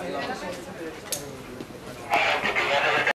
Gracias.